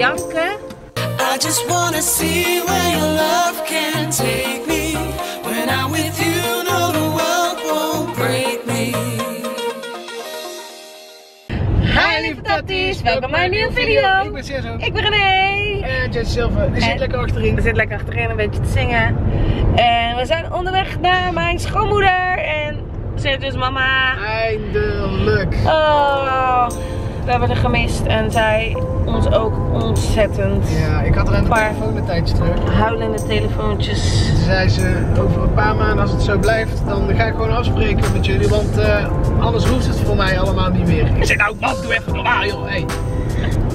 janken. I just wanna see where your love can take me. When I'm with you, no, the world won't break me. Hi lieve tatties, welkom bij een nieuwe video. Ik ben Cesar. Ik ben René. En Jess Silver. Die zit lekker achterin. We zitten lekker achterin een beetje te zingen. En we zijn onderweg naar mijn schoonmoeder. En ze heet dus mama. Eindelijk. Oh, we hebben haar gemist. En zij ons ook ontzettend. Ja, ik had er aan de Maar- telefoon een tijdje terug. Huilende telefoontjes. Toen zei ze, over een paar maanden als het zo blijft, dan ga ik gewoon afspreken met jullie. Want eh, anders hoeft het voor mij allemaal niet meer. Ik zei, nou man, doe even normaal joh. Hey.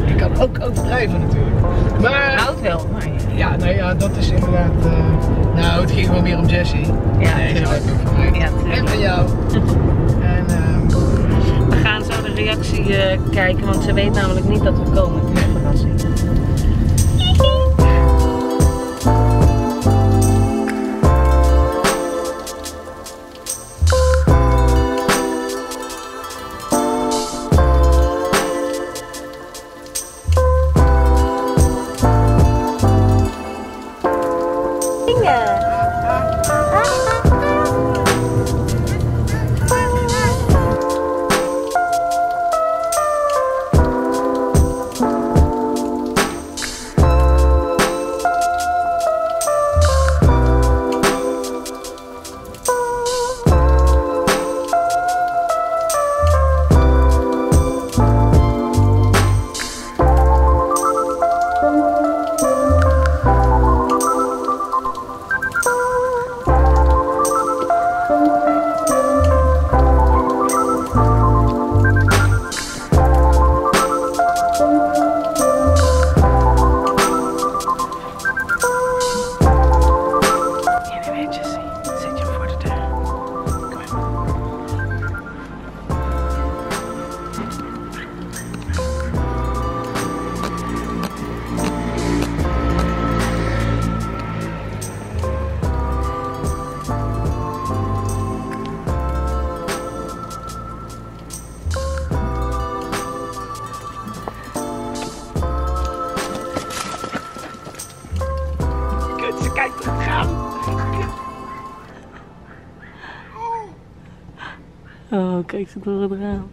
Ik kan ook overdrijven natuurlijk. Maar Houdt wel. Maar ja, nou ja, dat is inderdaad... eh, nou, het ging wel meer om Jessie. Ja, nee. Ja, en van jou. en ehm, reactie eh, kijken. Want ze weet namelijk niet dat we komen. Oh, kijk ze door het raam.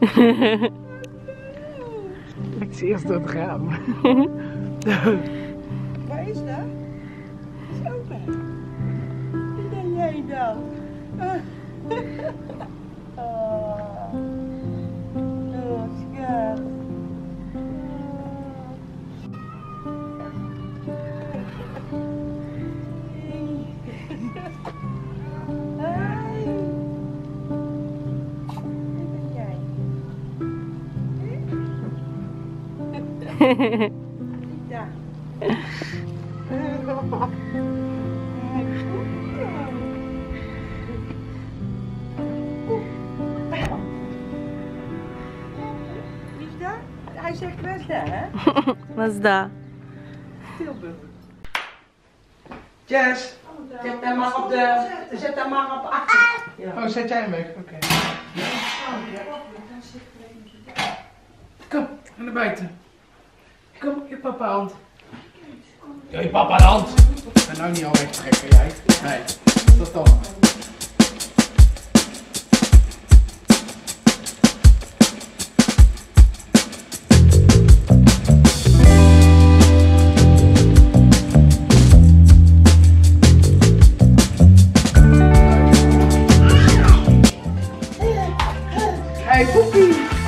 Ik zie eerst door het raam. Ja. Hij zegt dat, hè? Wat is dat? Tilburg. Jess. Zet hem maar op de. Zet hem maar op achter. Oh, zet jij hem weg? Oké. Kom, ga naar buiten. Kom, je papa hand. Ja, je papa de hand. Ga nou niet al wegtrekken, jij. Nee, dat is toch. Hey, Poepie.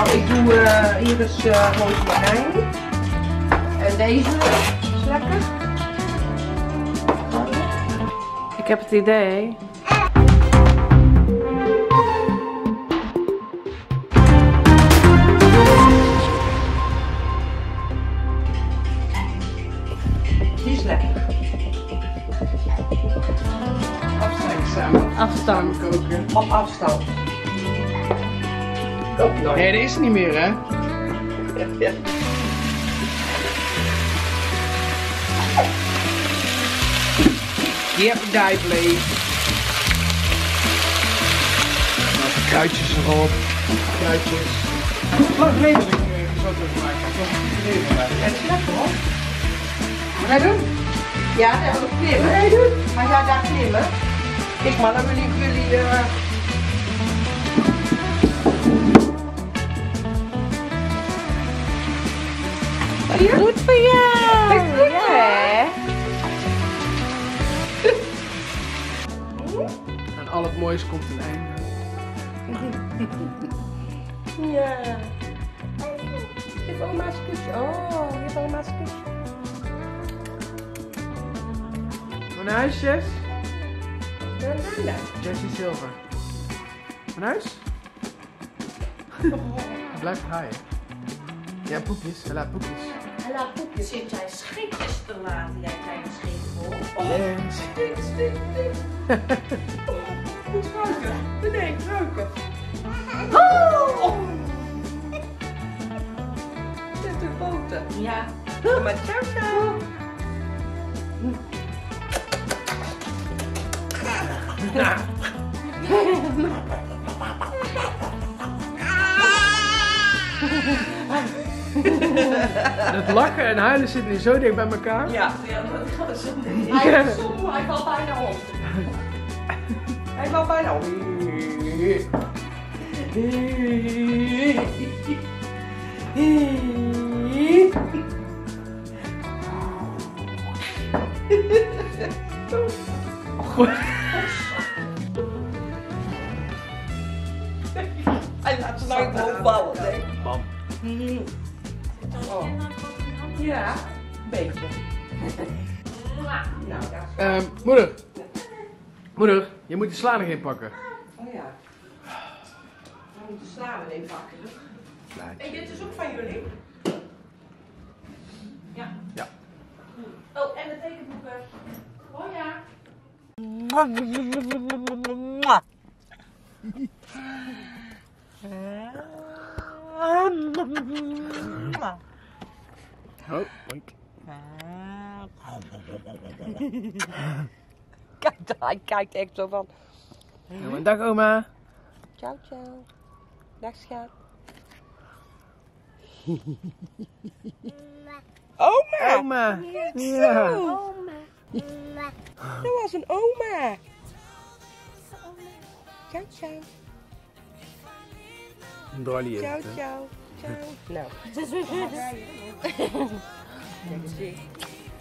Nou, ik doe eh, hier is uh, rozemarijn. En deze is lekker. Ik heb het idee. Nee, dat is niet meer, hè? ja. Yep, die please. Kruidjes erop. Kruidjes. Lang geleden ik uh, zo terug gemaakt heb. Het is lekker hoor. Ga doen? Ja, dat wil ik klimmen. Maar jij daar klimmen? Ik maar dan wil ik jullie... Uh... eh Goed voor jou! Ja, hè? En al het moois komt een einde. Ja. Geef oma's een kusje. Oh, geef oma's een kusje. Van huis, Jess? Dan, dan, dan. Jessie Silver. Van huis? Blijf haaien. Ja, poepjes. Hela, poepjes. Zit jij te laten, jij kleine scheetvol? Yes. Stik, stik, stik. Goed ruiken. Nee, ruiken. Oh! Zet de boter. Ja. Maar ciao, ciao. Het lachen en huilen zitten hier zo dicht bij elkaar. Ja. Hij is som, hij valt bijna om. Hij valt bijna om. Hij laat zijn hoofd vallen, denk ik. Bam. Oh. Ja, een beetje. Nou, is... Ehm, moeder. Moeder, je moet die sla nog inpakken. Oh ja. We moeten slaan even pakken. En dit is ook van jullie? Ja. Ja. Oh, en de tekenboeken. Oh ja. Oh, oink. Kijk, hij kijkt echt zo van. En dag oma. Ciao, ciao. Dag, schat. Oma! Oma. Ja. Dat was een oma. Ciao, ciao. Dolly Ciao, ciao. Nou.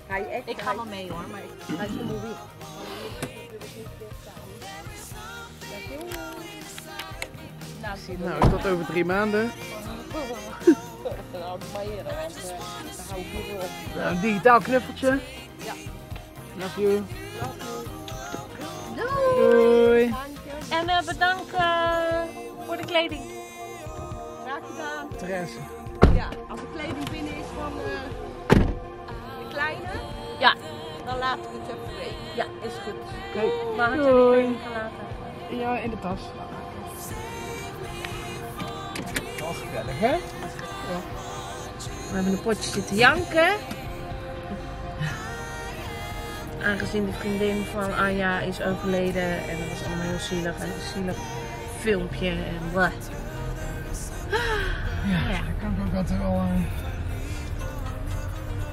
Hij echt, Ik ga wel mee hoor, maar ik... Is een moe Nou, tot over drie maanden. Nou, een digitaal knuffeltje. Ja. Love you. Doei! Doei. En eh, bedankt eh, voor de kleding. Therese. Ja, als de kleding binnen is van eh, de kleine, Ja, dan laat ik het even weten. ja, is goed. Oké. Maar had je kleding gelaten? Ja, in de tas. Wel gezellig, hè? We hebben een potje zitten janken. Aangezien de vriendin van Anja is overleden en dat was allemaal heel zielig en een zielig filmpje en blah. Ja, ja. kan ik ook altijd wel uh,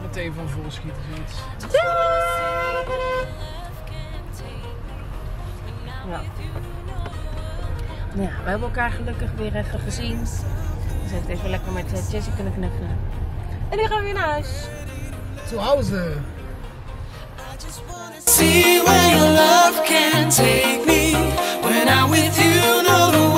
meteen van vol schieten zoiets. Ja. ja, we hebben elkaar gelukkig weer even gezien. Dus we even lekker met eh, Jesse kunnen knuffelen. En nu gaan we weer naar huis. Te huizen. See where your love can take me When I'm with you, no